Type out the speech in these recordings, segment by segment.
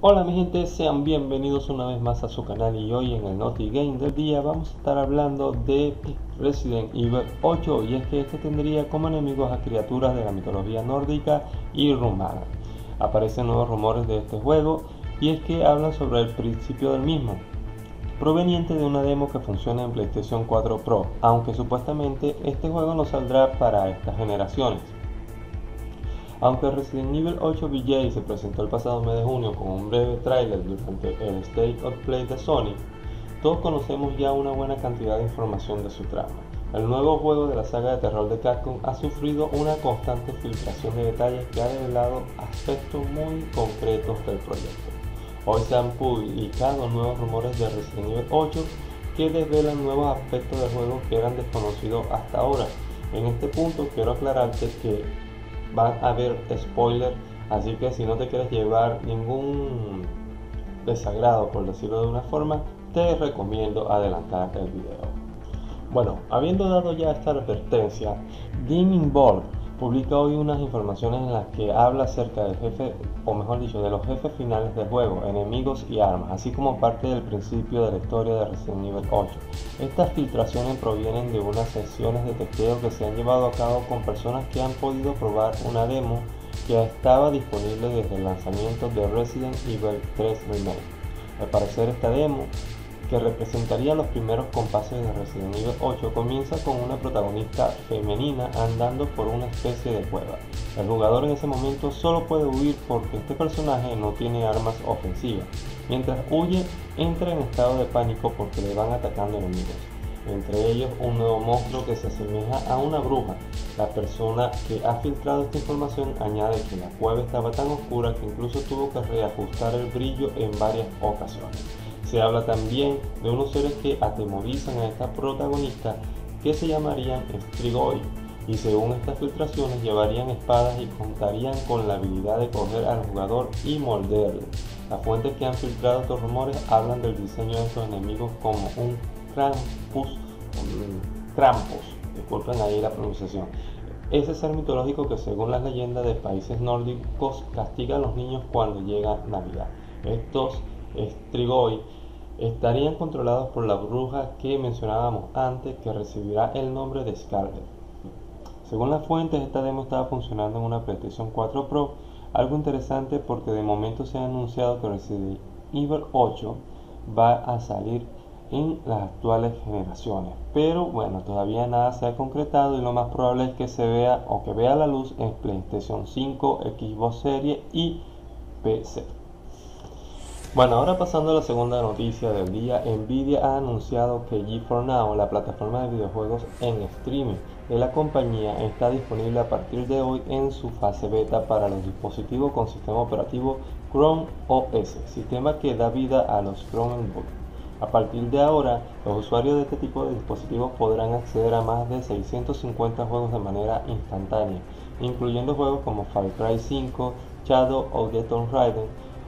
Hola mi gente, sean bienvenidos una vez más a su canal y hoy en el Naughty Game del día vamos a estar hablando de Resident Evil 8 y es que este tendría como enemigos a criaturas de la mitología nórdica y rumana. Aparecen nuevos rumores de este juego y es que hablan sobre el principio del mismo, proveniente de una demo que funciona en PlayStation 4 Pro, aunque supuestamente este juego no saldrá para estas generaciones. Aunque Resident Evil 8 VJ se presentó el pasado mes de junio con un breve tráiler durante el State of Play de Sony, todos conocemos ya una buena cantidad de información de su trama. El nuevo juego de la saga de terror de Capcom ha sufrido una constante filtración de detalles que ha revelado aspectos muy concretos del proyecto. Hoy se han publicado nuevos rumores de Resident Evil 8 que desvelan nuevos aspectos del juego que eran desconocidos hasta ahora. En este punto quiero aclararte que van a haber spoilers, así que si no te quieres llevar ningún desagrado, por decirlo de una forma, te recomiendo adelantar el video. Bueno, habiendo dado ya esta advertencia, Gaming Board publica hoy unas informaciones en las que habla acerca del jefe, o mejor dicho, de los jefes finales del juego, enemigos y armas, así como parte del principio de la historia de Resident Evil 8. Estas filtraciones provienen de unas sesiones de testeo que se han llevado a cabo con personas que han podido probar una demo que estaba disponible desde el lanzamiento de Resident Evil 3 Remake. Al parecer esta demo que representaría los primeros compases de Resident Evil 8, comienza con una protagonista femenina andando por una especie de cueva. El jugador en ese momento solo puede huir porque este personaje no tiene armas ofensivas. Mientras huye, entra en estado de pánico porque le van atacando enemigos. Entre ellos un nuevo monstruo que se asemeja a una bruja. La persona que ha filtrado esta información añade que la cueva estaba tan oscura que incluso tuvo que reajustar el brillo en varias ocasiones. Se habla también de unos seres que atemorizan a esta protagonista que se llamarían Strigoi y según estas filtraciones llevarían espadas y contarían con la habilidad de coger al jugador y morderlo. Las fuentes que han filtrado estos rumores hablan del diseño de estos enemigos como un Krampus, Krampus, disculpen ahí la pronunciación. Ese ser mitológico que según las leyendas de países nórdicos castiga a los niños cuando llega Navidad. Estos Strigoi estarían controlados por la bruja que mencionábamos antes que recibirá el nombre de Scarlet. Según las fuentes, esta demo estaba funcionando en una PlayStation 4 Pro, algo interesante porque de momento se ha anunciado que Resident Evil 8 va a salir en las actuales generaciones. Pero bueno, todavía nada se ha concretado y lo más probable es que se vea o que vea la luz en PlayStation 5, Xbox Series y PC. Bueno, ahora pasando a la segunda noticia del día, Nvidia ha anunciado que GeForce Now, la plataforma de videojuegos en streaming de la compañía, está disponible a partir de hoy en su fase beta para los dispositivos con sistema operativo Chrome OS, sistema que da vida a los Chromebook. A partir de ahora, los usuarios de este tipo de dispositivos podrán acceder a más de 650 juegos de manera instantánea, incluyendo juegos como Far Cry 5, Shadow of the Tomb Raider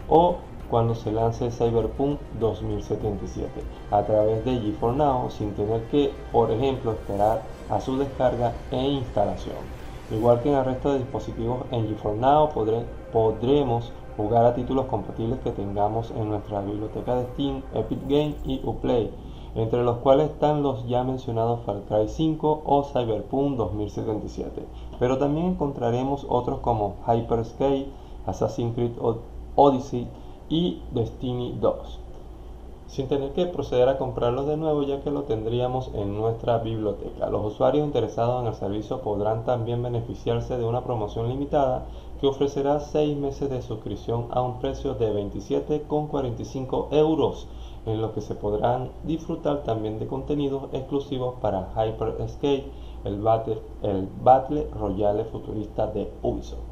o cuando se lance Cyberpunk 2077 a través de GeForce Now sin tener que, por ejemplo, esperar a su descarga e instalación. Igual que en el resto de dispositivos en GeForce Now podremos jugar a títulos compatibles que tengamos en nuestra biblioteca de Steam, Epic Games y Uplay, entre los cuales están los ya mencionados Far Cry 5 o Cyberpunk 2077. Pero también encontraremos otros como Hyperscape, Assassin's Creed Odyssey, y Destiny 2 sin tener que proceder a comprarlos de nuevo ya que lo tendríamos en nuestra biblioteca. Los usuarios interesados en el servicio podrán también beneficiarse de una promoción limitada que ofrecerá 6 meses de suscripción a un precio de 27,45 euros, en lo que se podrán disfrutar también de contenidos exclusivos para Hyper Escape, el Battle, el Battle Royale futurista de Ubisoft.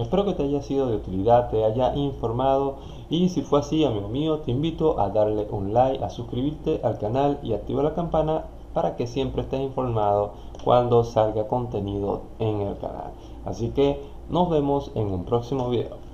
Espero que te haya sido de utilidad, te haya informado y si fue así, amigo mío, te invito a darle un like, a suscribirte al canal y activar la campana para que siempre estés informado cuando salga contenido en el canal. Así que nos vemos en un próximo video.